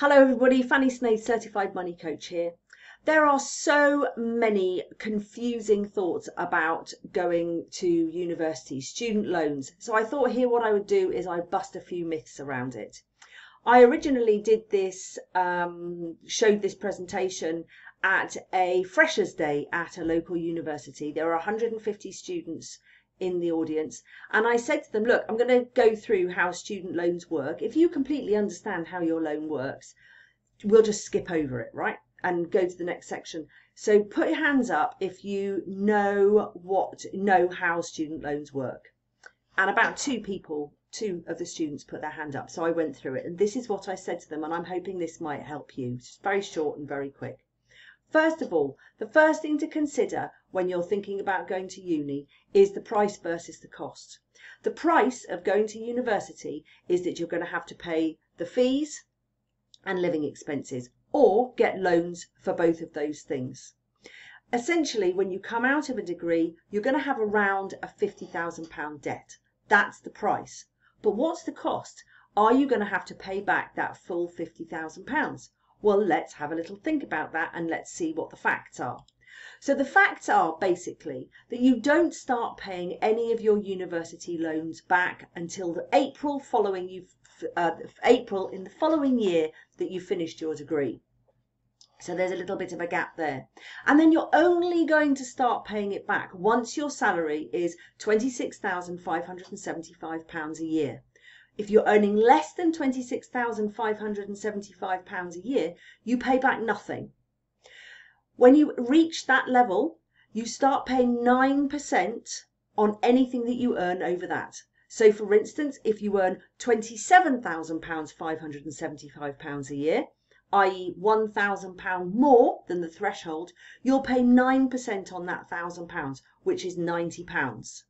Hello, everybody. Fanny Snaith, certified money coach here. There are so many confusing thoughts about going to university, student loans. So I thought here what I would do is I'd bust a few myths around it. I originally did this, um, showed this presentation at a Freshers' Day at a local university. There were 150 students in the audience and I said to them, look, I'm going to go through how student loans work. If you completely understand how your loan works, we'll just skip over it, right? And go to the next section. So put your hands up if you know what know how student loans work. And about two people, two of the students put their hand up. So I went through it and this is what I said to them and I'm hoping this might help you. It's very short and very quick. First of all, the first thing to consider when you're thinking about going to uni is the price versus the cost. The price of going to university is that you're going to have to pay the fees and living expenses or get loans for both of those things. Essentially, when you come out of a degree, you're going to have around a £50,000 debt. That's the price. But what's the cost? Are you going to have to pay back that full £50,000? Well, let's have a little think about that and let's see what the facts are. So the facts are basically that you don't start paying any of your university loans back until the April following you uh, April in the following year that you finished your degree. So there's a little bit of a gap there. And then you're only going to start paying it back once your salary is £26,575 a year. If you're earning less than £26,575 a year, you pay back nothing. When you reach that level, you start paying 9% on anything that you earn over that. So, for instance, if you earn £27,575 a year, i.e., £1,000 more than the threshold, you'll pay 9% on that £1,000, which is £90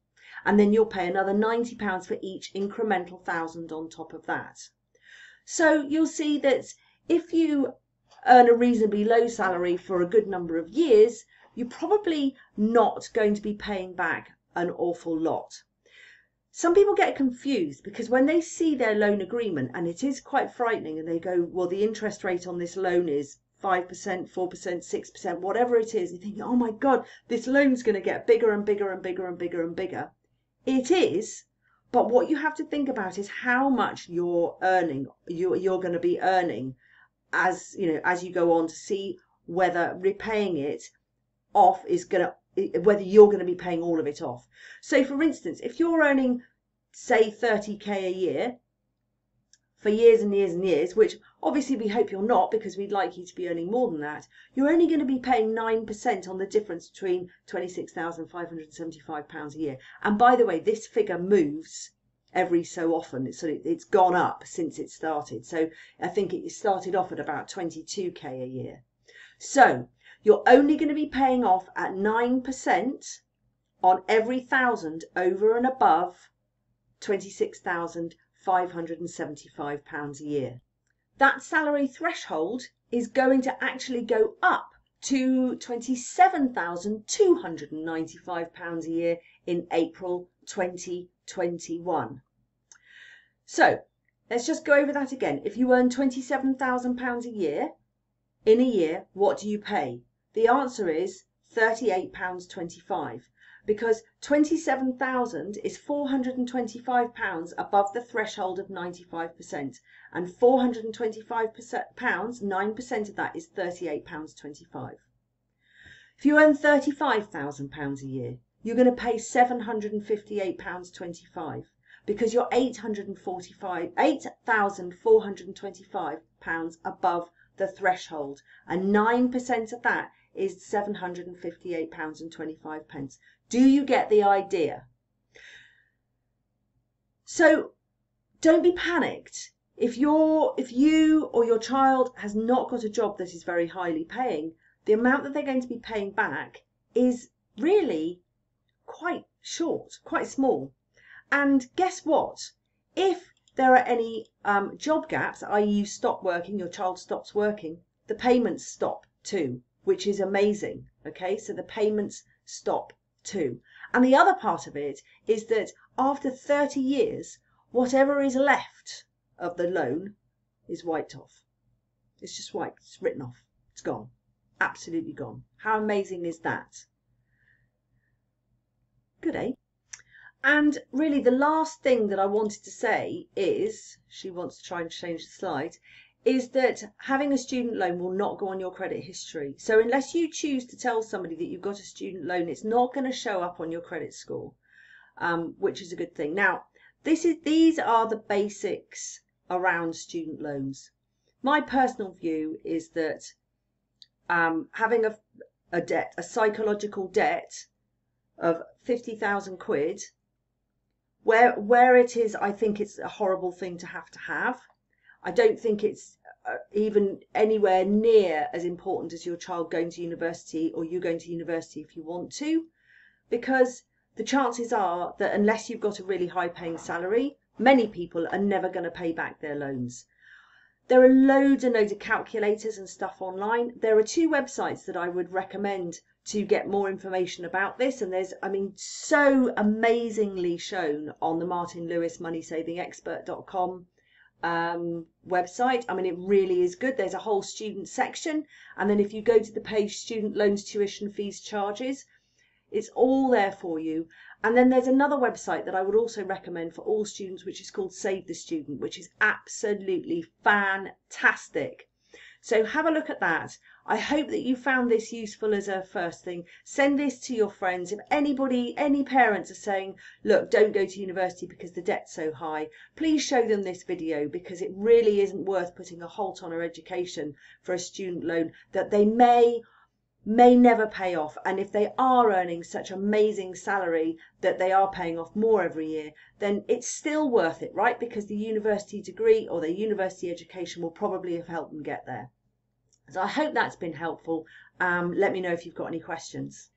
and then you'll pay another £90 for each incremental thousand on top of that. So you'll see that if you earn a reasonably low salary for a good number of years, you're probably not going to be paying back an awful lot. Some people get confused because when they see their loan agreement, and it is quite frightening, and they go, Well, the interest rate on this loan is 5%, 4%, 6%, whatever it is, you think, Oh my God, this loan's going to get bigger and bigger and bigger and bigger and bigger. It is, but what you have to think about is how much you're earning, you're, you're going to be earning as you know as you go on to see whether repaying it off is going to whether you're going to be paying all of it off. So, for instance, if you're earning say 30k a year for years and years and years, which obviously we hope you're not because we'd like you to be earning more than that, you're only going to be paying 9% on the difference between £26,575 a year. And by the way, this figure moves every so often. So it's gone up since it started. So I think it started off at about 22k a year. So you're only going to be paying off at 9% on every thousand over and above 26,000 £575 a year. That salary threshold is going to actually go up to £27,295 a year in April 2021. So let's just go over that again. If you earn £27,000 a year in a year, what do you pay? The answer is £38.25 because 27,000 is 425 pounds above the threshold of 95% and 425 pounds 9% of that is 38 pounds 25 if you earn 35,000 pounds a year you're going to pay 758 pounds 25 because you're 845 8,425 pounds above the threshold. And 9% of that is £758 and 25 pence. Do you get the idea? So don't be panicked. If you're if you or your child has not got a job that is very highly paying, the amount that they're going to be paying back is really quite short, quite small. And guess what? If there are any um, job gaps, i.e. you stop working, your child stops working, the payments stop too which is amazing. Okay, so the payments stop too. And the other part of it is that after 30 years, whatever is left of the loan is wiped off. It's just wiped. It's written off. It's gone. Absolutely gone. How amazing is that? Good, eh? And really, the last thing that I wanted to say is she wants to try and change the slide is that having a student loan will not go on your credit history. So unless you choose to tell somebody that you've got a student loan, it's not going to show up on your credit score, um, which is a good thing. Now, this is these are the basics around student loans. My personal view is that um, having a, a debt, a psychological debt of fifty thousand quid, where where it is, I think it's a horrible thing to have to have. I don't think it's uh, even anywhere near as important as your child going to university or you going to university if you want to, because the chances are that unless you've got a really high paying salary, many people are never going to pay back their loans. There are loads and loads of calculators and stuff online. There are two websites that I would recommend to get more information about this. And there's, I mean, so amazingly shown on the Martin Lewis MoneySavingExpert.com um, website. I mean, it really is good. There's a whole student section. And then if you go to the page student loans, tuition fees, charges, it's all there for you. And then there's another website that I would also recommend for all students, which is called Save the Student, which is absolutely fantastic. So have a look at that. I hope that you found this useful as a first thing. Send this to your friends. If anybody, any parents are saying, look, don't go to university because the debt's so high, please show them this video because it really isn't worth putting a halt on their education for a student loan that they may may never pay off. And if they are earning such amazing salary that they are paying off more every year, then it's still worth it, right? Because the university degree or their university education will probably have helped them get there. So I hope that's been helpful. Um, let me know if you've got any questions.